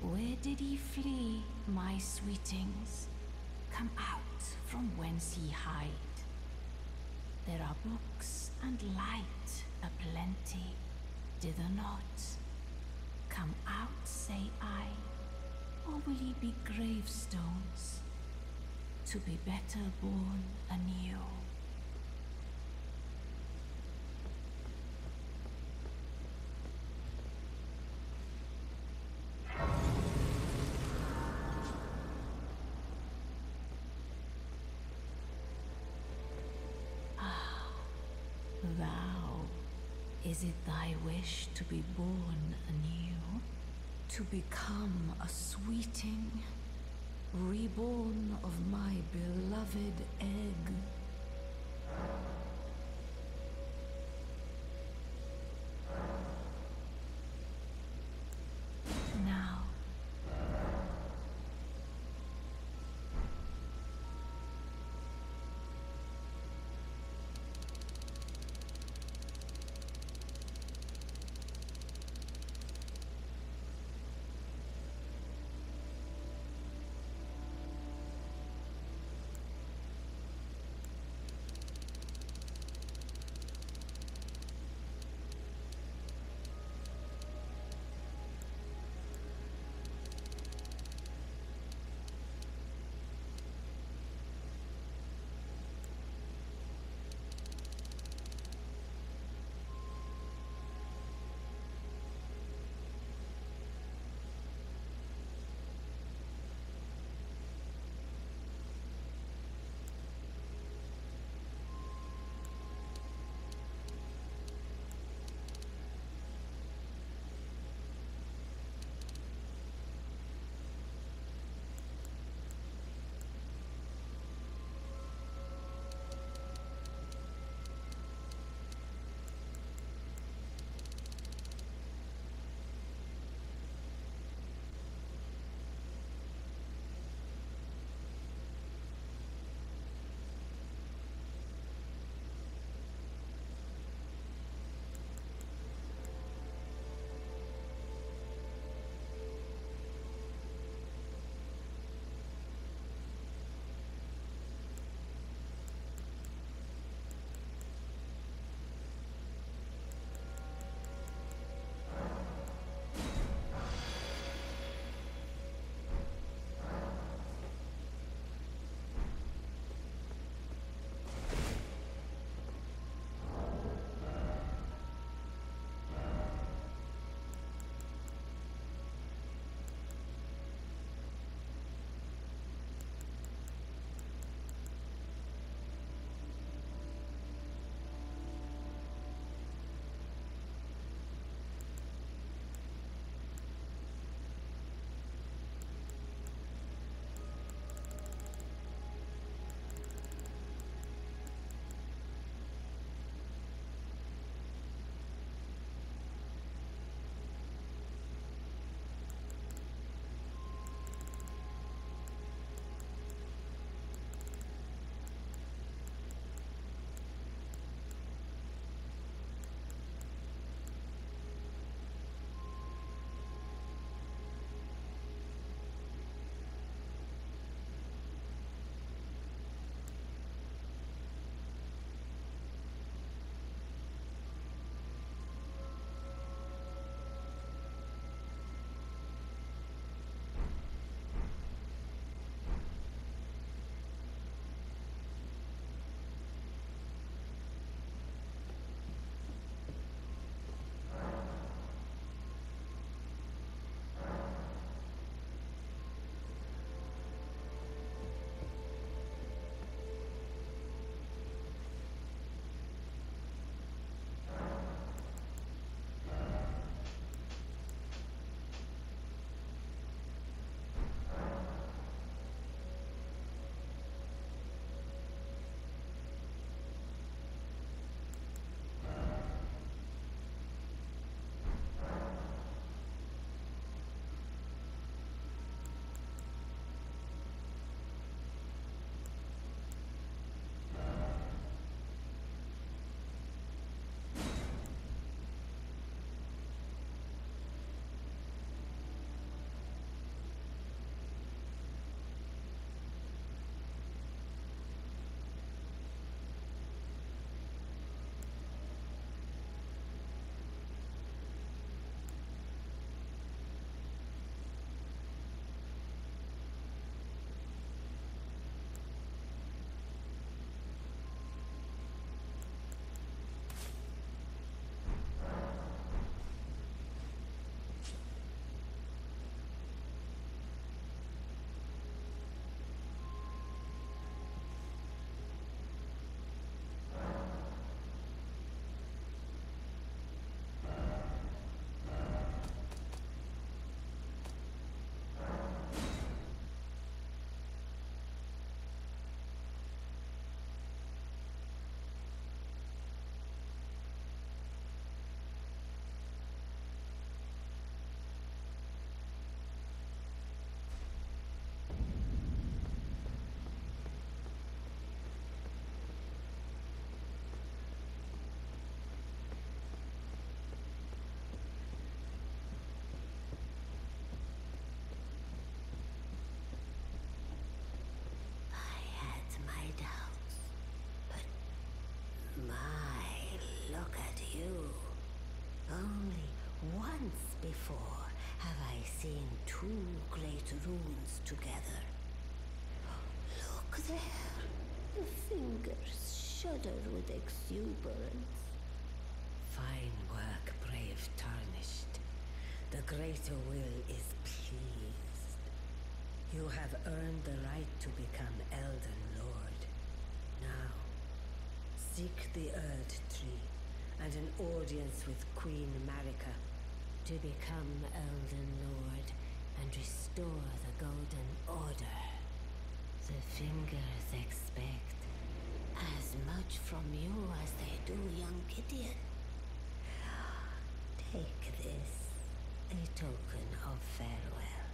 Where did he flee, my sweetings? Come out from whence ye hide. There are books and light aplenty, dither not. Come out, say I, or will ye be gravestones, to be better born anew? Is it thy wish to be born anew? To become a sweeting, reborn of my beloved egg? Only once before have I seen two great runes together. Look there. The fingers shudder with exuberance. Fine work, brave Tarnished. The Greater Will is pleased. You have earned the right to become Elden Lord. Now, seek the Erd Tree and an audience with Queen Marika to become Elden Lord and restore the Golden Order. The Fingers expect as much from you as they do young Gideon. Take this, a token of farewell.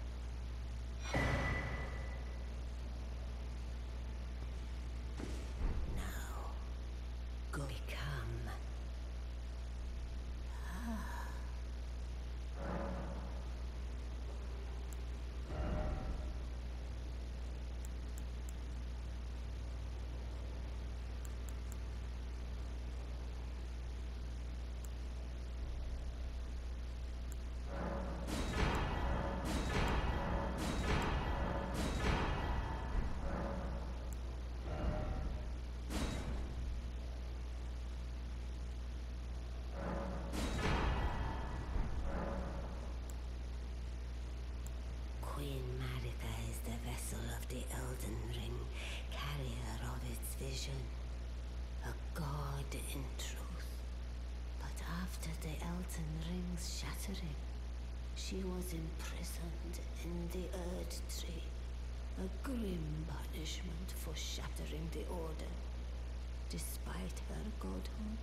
The Elden Ring, carrier of its vision. A god in truth. But after the Elden Ring's shattering, she was imprisoned in the Erd Tree. A grim punishment for shattering the Order, despite her godhood.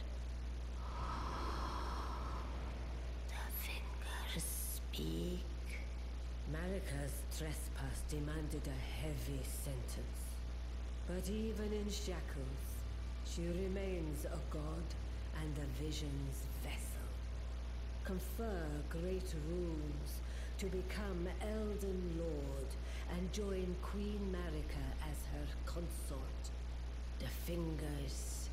The fingers speak. Marika's trespass demanded a heavy sentence. But even in shackles, she remains a god and the vision's vessel. Confer great runes to become Elden Lord and join Queen Marika as her consort. The fingers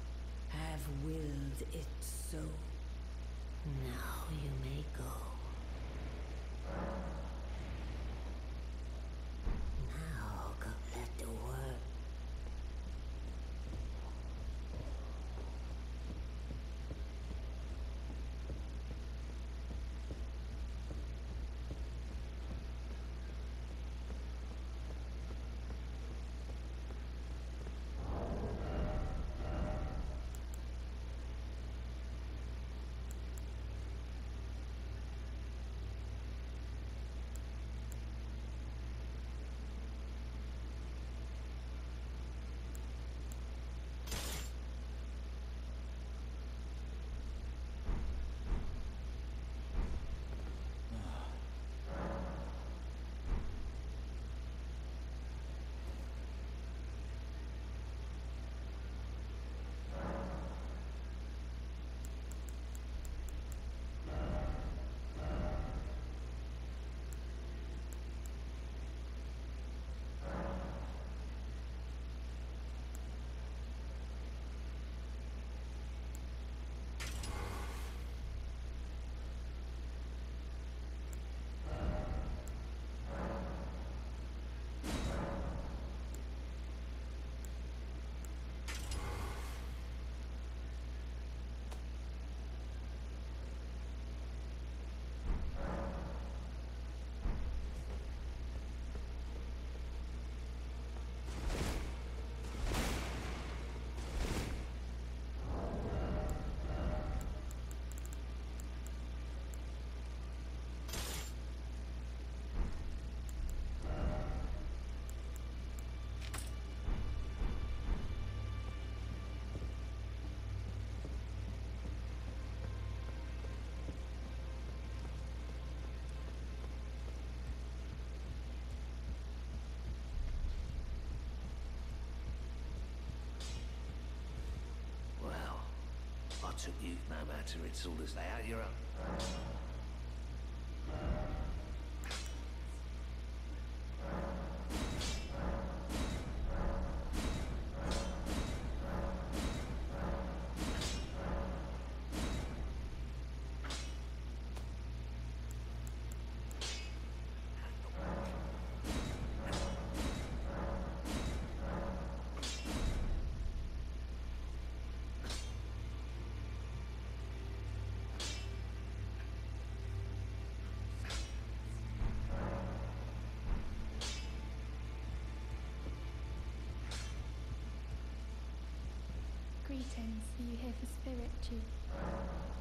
have willed it so. Now you may go. Took you no matter it's all as they are, you're up. Greetings, you here for spirit, Chief?